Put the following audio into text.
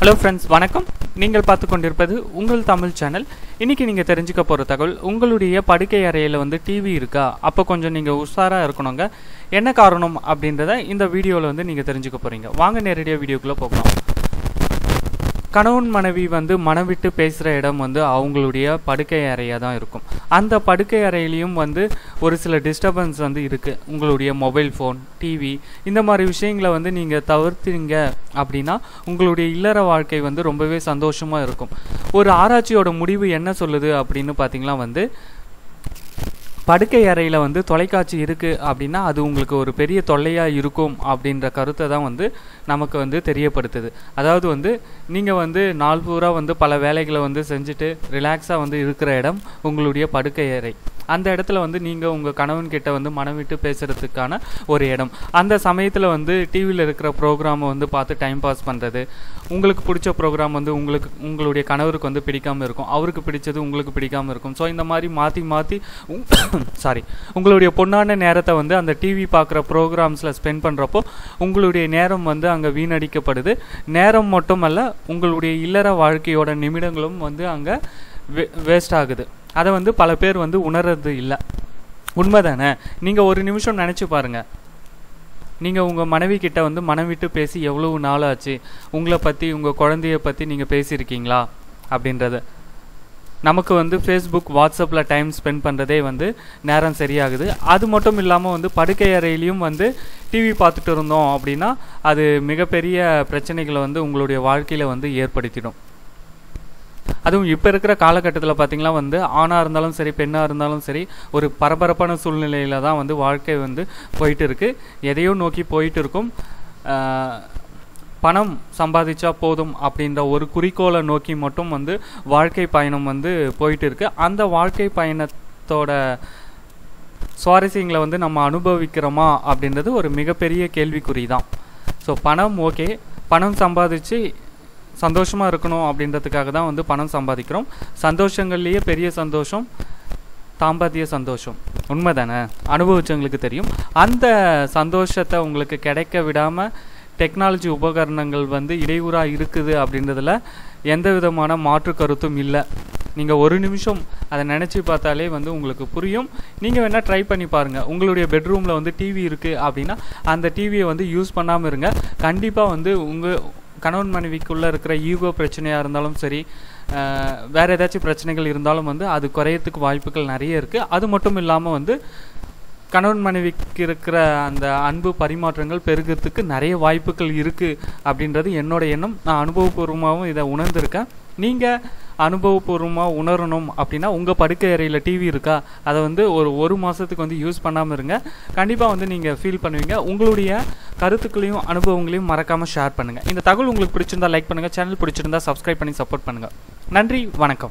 Hello friends வணக்கம். நீங்கள் பார்த்து கொண்டிருப்பது உங்கள் தமிழ் சேனல் இன்றைக்கி நீங்கள் தெரிஞ்சுக்க போகிற தகவல் உங்களுடைய படுக்கை அறையில் வந்து டிவி இருக்கா? அப்போ கொஞ்சம் நீங்கள் உஷாராக இருக்கணுங்க. என்ன காரணம் அப்படின்றத இந்த வீடியோவில் வந்து நீங்கள் தெரிஞ்சுக்க போகிறீங்க வாங்க நேரடியாக வீடியோக்குள்ளே போகலாம். கணவன் மனைவி வந்து மனம் விட்டு பேசுகிற இடம் வந்து அவங்களுடைய படுக்கை அறையாக தான் இருக்கும். அந்த படுக்கை அறையிலையும் வந்து ஒரு சில டிஸ்டர்பன்ஸ் வந்து இருக்குது உங்களுடைய மொபைல் ஃபோன் டிவி இந்த மாதிரி விஷயங்களை வந்து நீங்கள் தவிர்த்தீங்க அப்படின்னா உங்களுடைய இல்லற வாழ்க்கை வந்து ரொம்பவே சந்தோஷமாக இருக்கும். ஒரு ஆராய்ச்சியோட முடிவு என்ன சொல்லுது அப்படின்னு பார்த்தீங்கன்னா வந்து படுக்கை அறையில் வந்து தொலைக்காட்சி இருக்குது அப்படின்னா அது உங்களுக்கு ஒரு பெரிய தொல்லையாக இருக்கும் அப்படின்ற கருத்தை தான் வந்து நமக்கு வந்து தெரியப்படுத்துது. அதாவது வந்து நீங்கள் வந்து நாள் பூரா வந்து பல வேலைகளை வந்து செஞ்சுட்டு ரிலாக்ஸாக வந்து இருக்கிற இடம் உங்களுடைய படுக்கை அறை. அந்த இடத்துல வந்து நீங்கள் உங்கள் கணவன் கிட்ட வந்து மனம் விட்டு பேசுகிறதுக்கான ஒரு இடம். அந்த சமயத்தில் வந்து டிவியில் இருக்கிற ப்ரோக்ராமை வந்து பார்த்து டைம் பாஸ் பண்ணுறது உங்களுக்கு பிடிச்ச ப்ரோக்ராம் வந்து உங்களுக்கு உங்களுடைய கணவருக்கு வந்து பிடிக்காமல் இருக்கும். அவருக்கு பிடிச்சது உங்களுக்கு பிடிக்காமல் இருக்கும். ஸோ இந்த மாதிரி மாற்றி மாற்றி சாரி உங்களுடைய பொண்ணான நேரத்தை வந்து அந்த டிவி பார்க்குற ப்ரோக்ராம்ஸில் ஸ்பெண்ட் பண்ணுறப்போ உங்களுடைய நேரம் வந்து அங்கே வீணடிக்கப்படுது. நேரம் மட்டுமல்ல உங்களுடைய இல்லற வாழ்க்கையோட நிமிடங்களும் வந்து அங்கே வே வேஸ்ட் ஆகுது. அதை வந்து பல பேர் வந்து உணர்றது இல்லை. உண்மை தானே நீங்கள் ஒரு நிமிஷம் நினச்சி பாருங்கள் நீங்கள் உங்கள் மனைவி கிட்ட வந்து மனம் விட்டு பேசி எவ்வளவு நாள் ஆச்சு உங்களை பற்றி உங்கள் குழந்தைய பற்றி நீங்கள் பேசியிருக்கீங்களா? அப்படின்றது. நமக்கு வந்து ஃபேஸ்புக் வாட்ஸ்அப்பில் டைம் ஸ்பெண்ட் பண்ணுறதே வந்து நேரம் சரியாகுது. அது மட்டும் இல்லாமல் வந்து படுக்கை அறையிலையும் வந்து டிவி பார்த்துட்டு இருந்தோம் அப்படின்னா அது மிகப்பெரிய பிரச்சனைகளை வந்து உங்களுடைய வாழ்க்கையில் வந்து ஏற்படுத்திடும். அதுவும் இப்போ இருக்கிற காலகட்டத்தில் பார்த்திங்கன்னா வந்து ஆணாக இருந்தாலும் சரி பெண்ணாக இருந்தாலும் சரி ஒரு பரபரப்பான சூழ்நிலையில் தான் வந்து வாழ்க்கை வந்து போயிட்டு இருக்குது எதையோ நோக்கி போயிட்டு இருக்கும் பணம் சம்பாதிச்சா போதும் அப்படின்ற ஒரு குறிக்கோளை நோக்கி மட்டும் வந்து வாழ்க்கை பயணம் வந்து போயிட்டு இருக்குது அந்த வாழ்க்கை பயணத்தோட சுவாரஸ்யங்களை வந்து நம்ம அனுபவிக்கிறோமா அப்படின்றது ஒரு மிகப்பெரிய கேள்விக்குறி தான் ஸோ பணம் ஓகே பணம் சம்பாதிச்சு சந்தோஷமாக இருக்கணும் அப்படின்றதுக்காக தான் வந்து பணம் சம்பாதிக்கிறோம். சந்தோஷங்கள்லேயே பெரிய சந்தோஷம் தாம்பாத்திய சந்தோஷம். உண்மை தானே அனுபவிச்சவங்களுக்கு தெரியும். அந்த சந்தோஷத்தை உங்களுக்கு கிடைக்க விடாமல் டெக்னாலஜி உபகரணங்கள் வந்து இடையூறாக இருக்குது அப்படின்றதுல எந்த விதமான மாற்று கருத்தும் இல்லை. நீங்கள் ஒரு நிமிஷம் அதை நினச்சி பார்த்தாலே வந்து உங்களுக்கு புரியும். நீங்கள் வேணால் ட்ரை பண்ணி பாருங்கள் உங்களுடைய பெட்ரூமில் வந்து டிவி இருக்குது அப்படின்னா அந்த டிவியை வந்து யூஸ் பண்ணாமல் இருங்க. கண்டிப்பாக வந்து உங்கள் கணவன் மனைவிக்குள்ளே இருக்கிற ஈகோ பிரச்சனையாக இருந்தாலும் சரி வேறு ஏதாச்சும் பிரச்சனைகள் இருந்தாலும் வந்து அது குறையறதுக்கு வாய்ப்புகள் நிறைய இருக்குது அது மட்டும் இல்லாமல் வந்து கணவன் மனைவிக்கு இருக்கிற அந்த அன்பு பரிமாற்றங்கள் பெருகிறதுக்கு நிறைய வாய்ப்புகள் இருக்குது அப்படின்றது என்னோட எண்ணம். நான் அனுபவபூர்வமாகவும் இதை உணர்ந்திருக்கேன். நீங்கள் அனுபவபூர்வமாக உணரணும் அப்படின்னா உங்கள் படுக்கை அறையில் டிவி இருக்கா? அதை வந்து ஒரு ஒரு மாதத்துக்கு வந்து யூஸ் பண்ணாமல் இருங்க. கண்டிப்பாக வந்து நீங்கள் ஃபீல் பண்ணுவீங்க. உங்களுடைய கருத்துக்களையும் அனுபவங்களையும் மறக்காமல் ஷேர் பண்ணுங்கள் இந்த தகவல் உங்களுக்கு பிடிச்சிருந்தா லைக் பண்ணுங்கள் சேனல் பிடிச்சிருந்தா சப்ஸ்கிரைப் பண்ணி சப்போர்ட் பண்ணுங்கள் நன்றி. வணக்கம்.